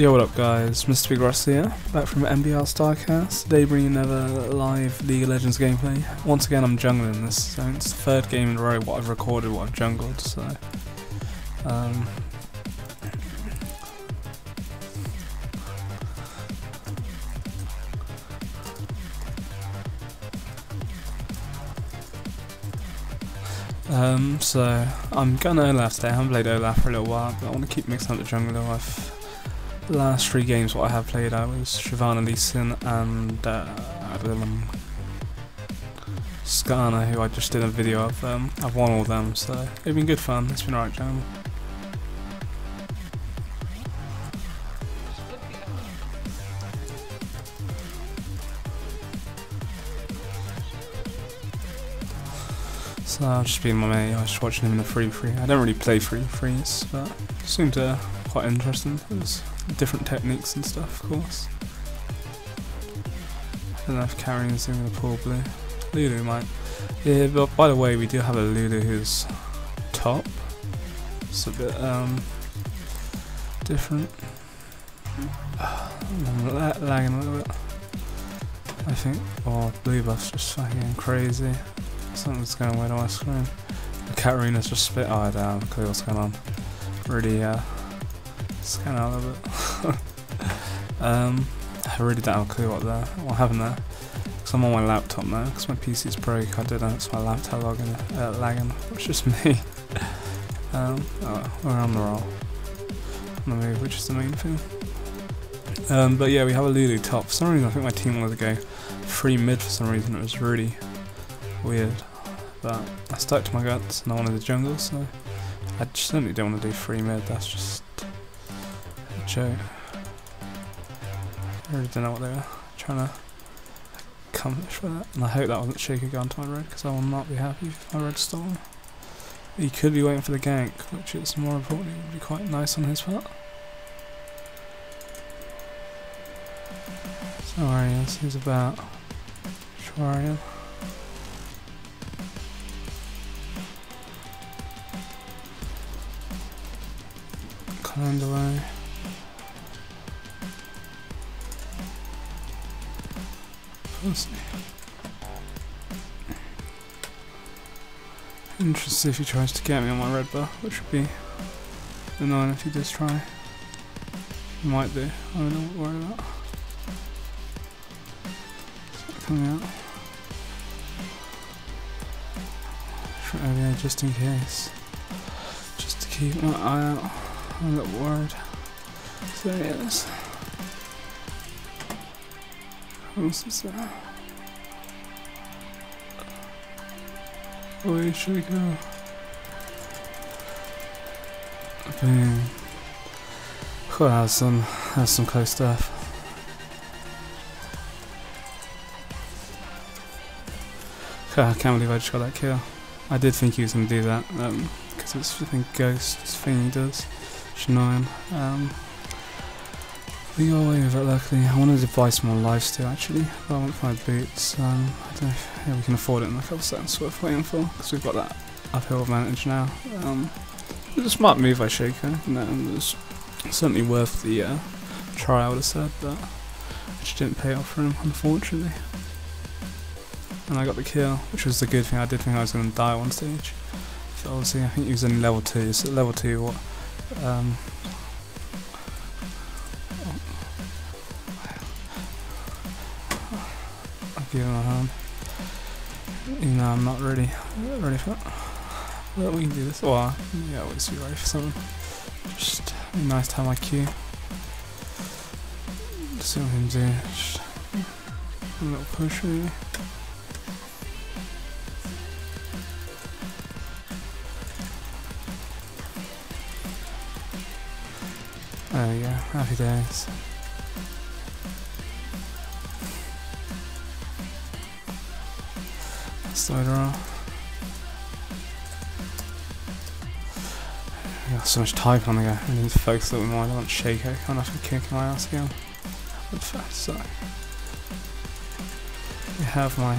Yo, what up guys, Mr. Big Rusty here, back from MBR Starcast, today bringing another live League of Legends gameplay. Once again I'm jungling this, so it's the third game in a row what I've recorded, what I've jungled, so... Um, Um, so I'm gonna Olaf today. I haven't played Olaf for a little while, but I want to keep mixing up the jungler. I've the last three games what I have played I was Shyvana Lee Sin and uh, who I just did a video of. Um, I've won all them, so it's been good fun. It's been alright, jungle. So I've just been my mate, I was watching him in the free free. I don't really play free frees, but it seemed uh, quite interesting. There's different techniques and stuff, of course. I don't know if Carrion's in the pool blue. Lulu might. Yeah, but by the way, we do have a Lulu who's top. It's a bit um different. I'm lagging a little bit. I think. Oh, blue buff's just fucking crazy. Something's going weird on my screen. Katarina's just spit. Oh, I don't what's going on. Really, uh, scan out of it. um, I really don't have a clue what there, what happened there. Because I'm on my laptop now. Because my PC's broke. I did not my laptop logging, uh, lagging. It's just me. um, oh, we're on the roll. On the move, which is the main thing. Um, but yeah, we have a Lulu top. For some reason, I think my team wanted to go free mid for some reason. It was really weird. But I stuck to my guts and I wanted the jungle, so I certainly don't want to do free mid, that's just joke. I really don't know what they were trying to accomplish with that. And I hope that wasn't Shaco going to my red, because I will not be happy if my red stolen. He could be waiting for the gank, which is more importantly would be quite nice on his part. So Arians, he's about Shwarian. climbed away. Pussy. Interesting if he tries to get me on my red bar, which would be annoying if he does try. He might be, I don't know what to worry about. coming out. Try just in case. Just to keep my eye out. I'm a little worried. So yeah, where should we go? Boom. Cool, has some, has some close stuff. I can't believe I just got that kill. I did think he was going to do that, because um, it's the thing ghost thing he does. Nine. Um, got away it luckily. I wanted to buy some more lives too actually, but I won't find boots. Um, I don't know if yeah, we can afford it in a couple seconds worth waiting for, because we've got that uphill advantage now. Um, it was a smart move by Shaco, no, it was certainly worth the uh, try I would have said, but it just didn't pay off for him unfortunately. And I got the kill, which was the good thing, I did think I was going to die at one stage. So obviously I think he was in level 2, so level 2 what um, Though I'm not ready, not ready for it. But we can do this. Well, yeah, always be ready for something. Just a nice time my cue. Just see what we can do. Just a little push really. There we go, happy days. Off. got so much type on the go. I need to focus a little more. I don't want Shaco coming and kicking my ass again. But fast, so. We have my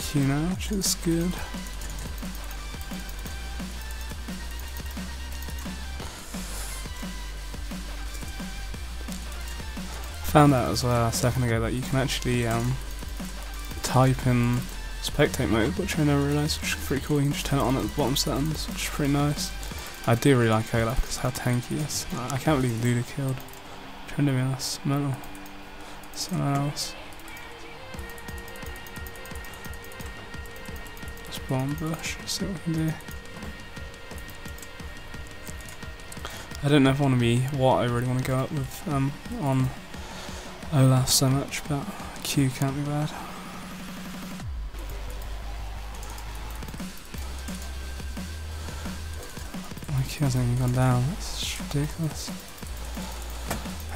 Q now, which is good. found out as well a second ago that you can actually um, type in spectate mode, which I never realised, which is pretty cool. You can just turn it on at the bottom settings, which is pretty nice. I do really like Olaf because how tanky he is. I can't believe Luda killed. Trying to be honest, mental. Someone else. Spawn bush, see what we can do. I don't know if I want to be what I really want to go up with um, on Olaf so much, but Q can't be bad. Hasn't even gone down, that's ridiculous.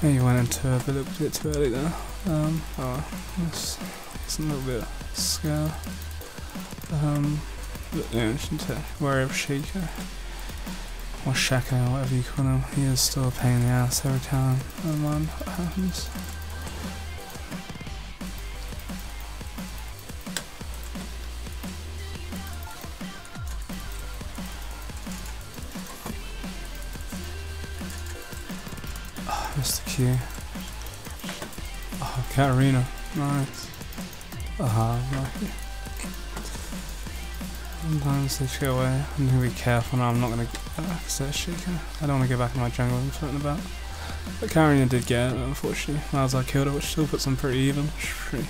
Hey, you went into a little bit too early there. Um, oh, it's, it's a little bit scare. Um, but yeah, just need to worry. Or Shaco, whatever you call him. He is still a pain in the ass every time. Oh man, what happens? Katarina. Nice. Ah, uh, lucky. Sometimes they go away. I'm gonna be careful now. I'm not gonna uh, set Shaco. I don't want to go back in my jungle and floating about. But Karina did get it, unfortunately. I killed her, which still puts them pretty even. It's pretty,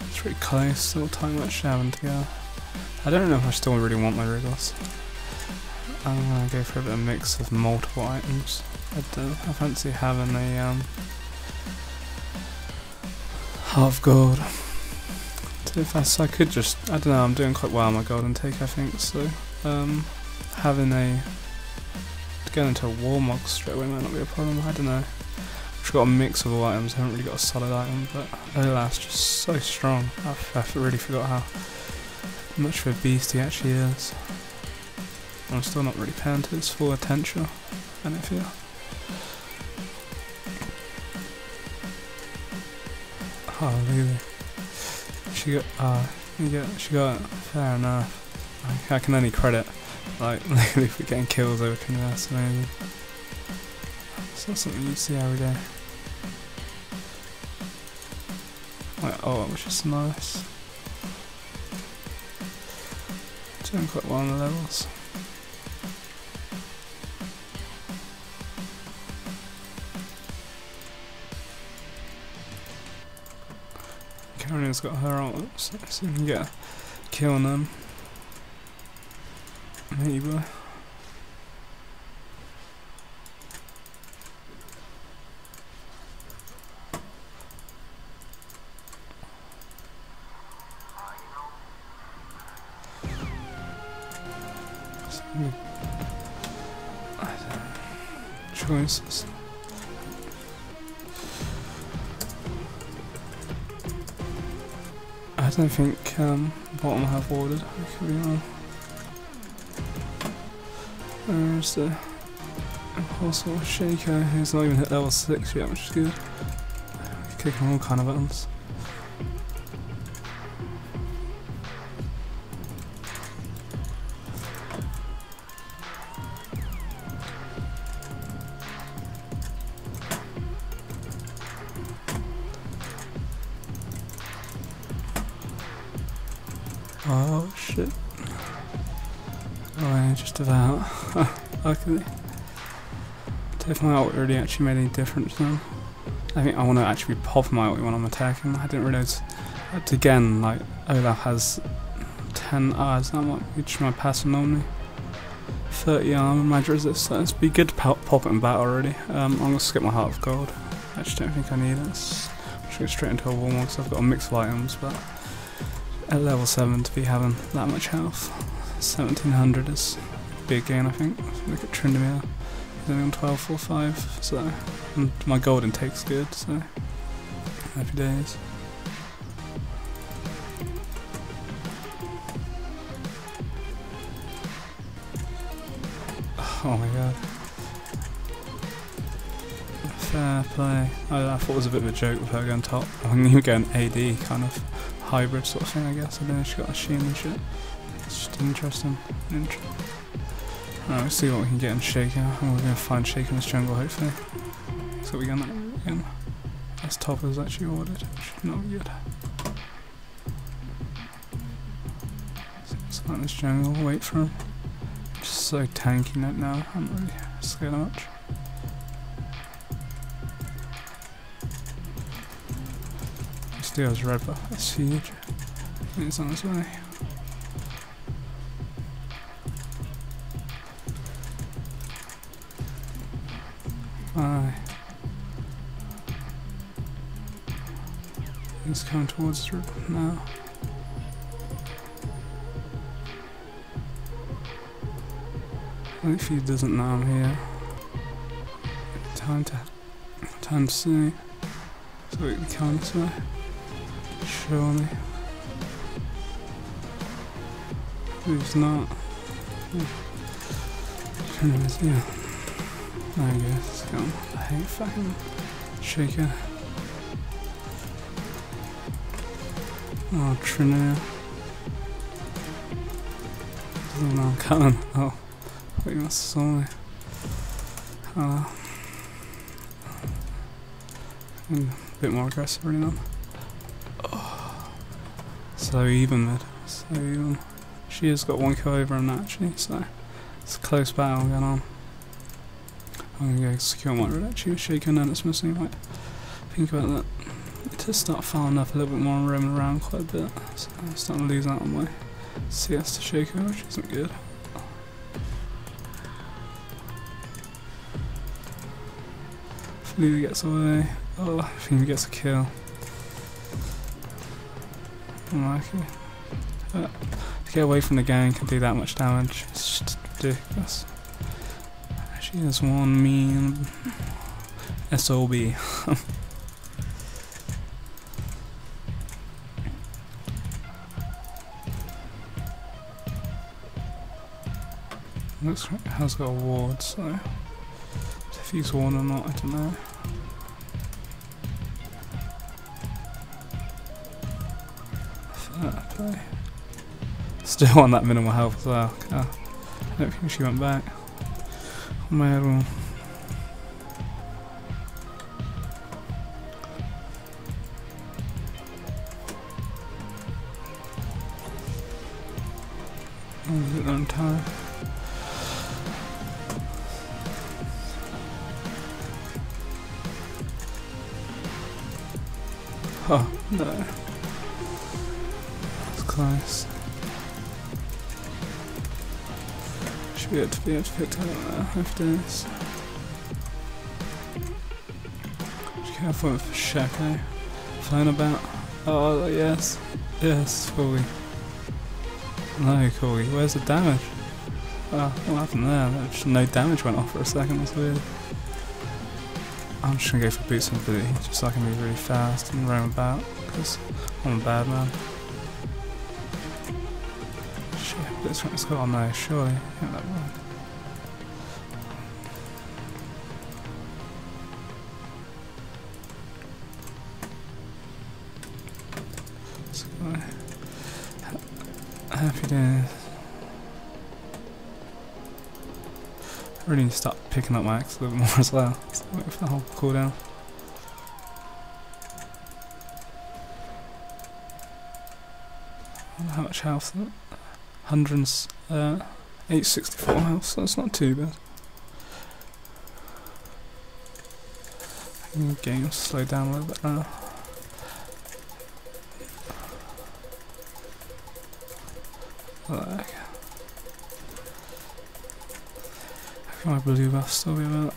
it's pretty close. Still time much having to go. I don't know if I still really want my Wriggles. I'm gonna go for a bit of a mix of multiple items. I do. I fancy having a um half gold. If I, I could just, I don't know, I'm doing quite well on my golden take, I think, so um, having a, going into a war Warmog straight away might not be a problem, I don't know. I've got a mix of all items, I haven't really got a solid item, but Olaf's just so strong. I've, I really forgot how much of a beast he actually is. I'm still not really paying to his full attention, I don't feel. Oh, really? She got, uh, got, she got. Fair enough. I, I can only credit, like, literally for getting kills over King that's amazing. It's not something you see every day. Like, oh, which is nice. Doing quite well on the levels. Karina's got her ult, so, you can get a kill on them. Maybe. Choices. I don't think um, bottom have ordered. I wrong. There's the Apostle Shaco, who's not even hit level 6 yet, which is good. Kicking all kind of buttons. Oh shit. Oh, just about. Luckily. My ult really actually made any difference now. I think I want to actually pop my ult when I'm attacking. I didn't realise. Again, like, Olaf has 10 odds. I might reach my passive normally. 30 armor, magic resist. It's be good to pop, it in battle already. Um, I'm to skip my heart of gold. I just don't think I need it. I'm just go straight into a warm because I've got a mix of items, but at level 7 to be having that much health. 1700 is a big gain I think. Look at Tryndamere, he's only on 1245, so and my gold intake's good, so happy days. Oh my god. Fair play. I, I, thought it was a bit of a joke with her going top. I mean, you going AD kind of hybrid sort of thing, I guess. I don't know she's got a sheen and shit. It's just interesting. Interesting. Alright, let's see what we can get in Shaco. And we're to find Shaco in this jungle, hopefully. So we get again. I His top is actually ordered, not good. Seems like this jungle, wait for him. Just so tanky right now, I'm not really scared much. Still has red buff, that's huge. It's on its way. Aye. He's coming towards us now. If he doesn't know I'm here, time to time to see. So we can this way. Surely. He's not. Hmm. Yeah. He goes. It's gone. I hate fucking Shaco. Oh, Trinidad. Know I'm coming. Oh. Wait, saw me. Uh, a bit more aggressive right now. So even mid. So even. She has got one kill over him actually, eh, so it's a close battle going on. I'm gonna go secure my red actually, shaking and it's missing like think about that. To start filing up a little bit more and roaming around quite a bit. So I'm starting to lose out on my CS to Shaco, which isn't good. Lulu gets away. Oh, he gets a kill. Oh, Unlucky. Uh, but to get away from the gang can do that much damage. It's just ridiculous. She has one mean SOB. Looks like it has got a ward, so if he's worn or not, I don't know. Fair. Still on that minimal health as well. Oh, I don't think she went back. My head will. Oh, on time. Oh, no. Close. Should be able to be able to pick that up uh, after this. Be careful with Shaco. Eh? Flying about. Oh, yes. Yes, fully. No, Corey, where's the damage? Oh, what happened there? Just no damage went off for a second, that's weird. I'm just gonna go for boots and ability, just so I can move really fast and roam about, because I'm a bad man. This one's got on there, surely. Yeah, that one. So, happy days. I really need to start picking up my axe a little more as well. Wait for the whole cooldown. How much health? Hundreds, uh, 864 health, so that's not too bad. Game slow down a little bit now. Like, my blue buff still be about.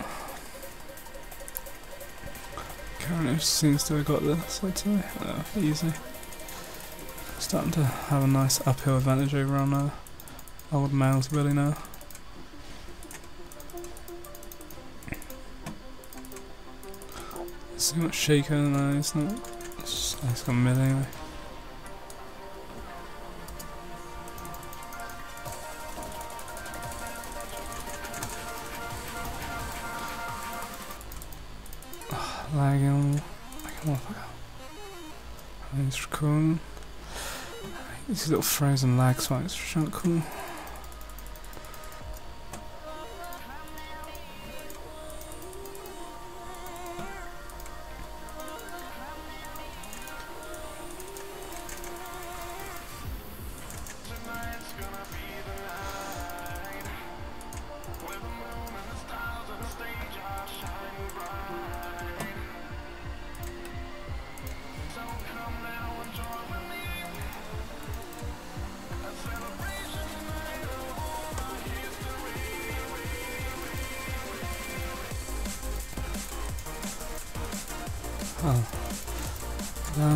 Currently seems to have got this, I'd say. Uh, easy. Starting to have a nice uphill advantage over on uh, old males really now. It's too much Shaco that, isn't it? It's, it's got mid anyway. lagging. Come on, That's cool. These little frozen lag spikes are so cool.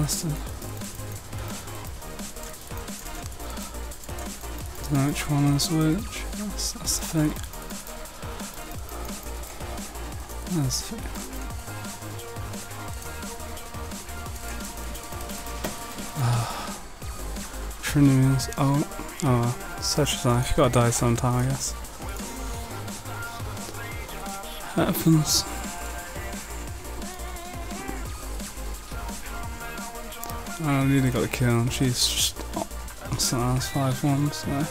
Bastard. Don't know which one is which. That's, that's the thing. That's the thing. Ah. Oh, oh, such as life. You gotta die sometime, I guess. Happens. I nearly got the kill, and she's just so that's 5 1, so.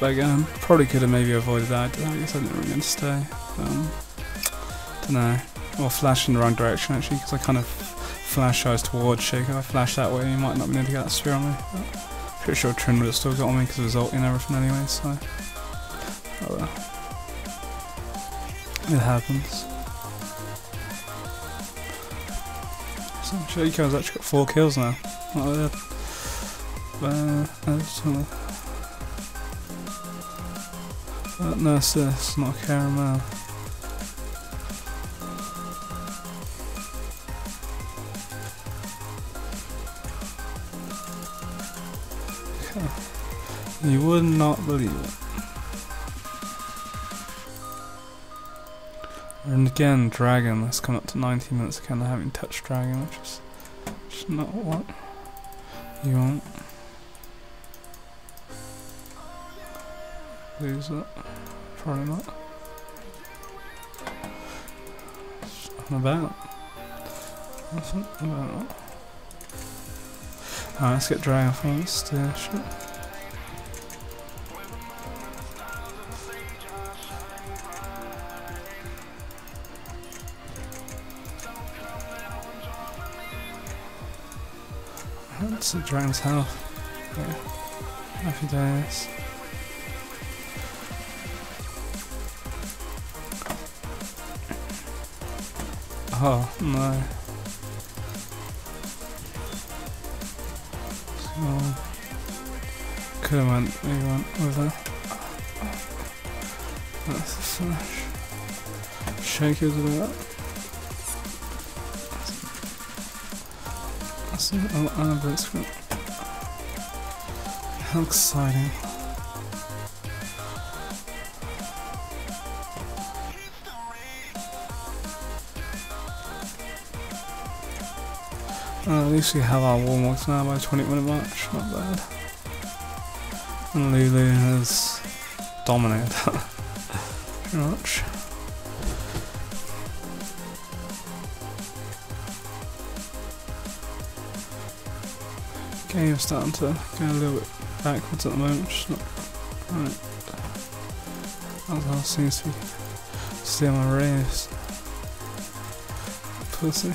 But again, probably could have maybe avoided that. I guess I didn't really mean to stay. Um, don't know. Or flash in the wrong direction actually, because I kind of flash eyes towards Shaco. If I flash that way, he might not be able to get that spear on me. But pretty sure Trin would have still got on me because of his ult and everything anyway, so. Oh well. It happens. So Shaco's actually got four kills now. Not bad. Uh, uh, no assist, not a caramel. You would not believe it. And again, Dragon, that's come up to 90 minutes again, I haven't touched Dragon, which is just not what you want. Lose it. Probably not. Nothing about. Nothing about. Alright, let's get Dragon first. Yeah, sure. The dragon's health. Yeah. Happy days. Oh no. So could have went maybe went with. That's the flash. Shake it a uh, good. How exciting. Uh, at least we have our warm-ups now by 20 minute not bad. And Lulu has dominated pretty much. Game's starting to go a little bit backwards at the moment, which is not right. Alcohol seems to be stealing my race. Pussy.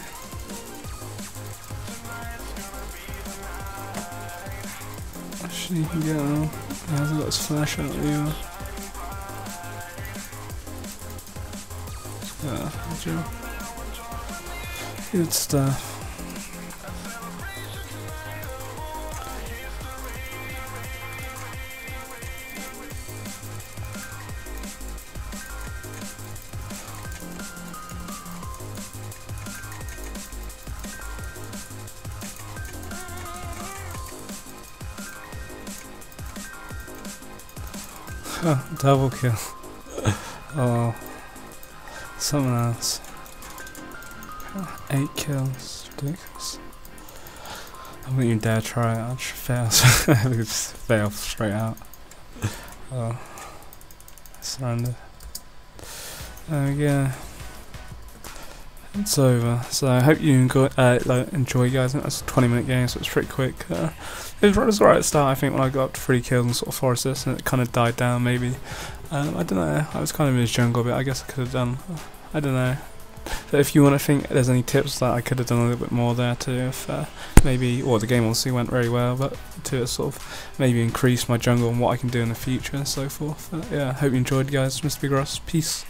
Actually, you can get him. He hasn't got his flash out either. Yeah, good stuff. Double kill. oh, Someone else. Eight kills, ridiculous. I wouldn't even dare try it, I'd fail. I just fail straight out. Oh, surrender. There we go. It's over. So I hope you enjoy, uh, like, enjoy guys. That's a 20 minute game, so it's pretty quick. Uh, it was right at the start, I think, when I got up to three kills and sort of forest this, and it kind of died down maybe. Um, I don't know, I was kind of in his jungle bit, I guess I could have done, I don't know. So if you want to think there's any tips that I could have done a little bit more there to if uh, maybe, well the game obviously went very well, but to sort of maybe increase my jungle and what I can do in the future and so forth. But yeah, hope you enjoyed guys, Mr. Big Russ, peace.